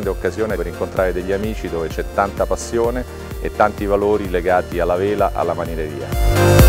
occasione per incontrare degli amici dove c'è tanta passione e tanti valori legati alla vela, alla marineria.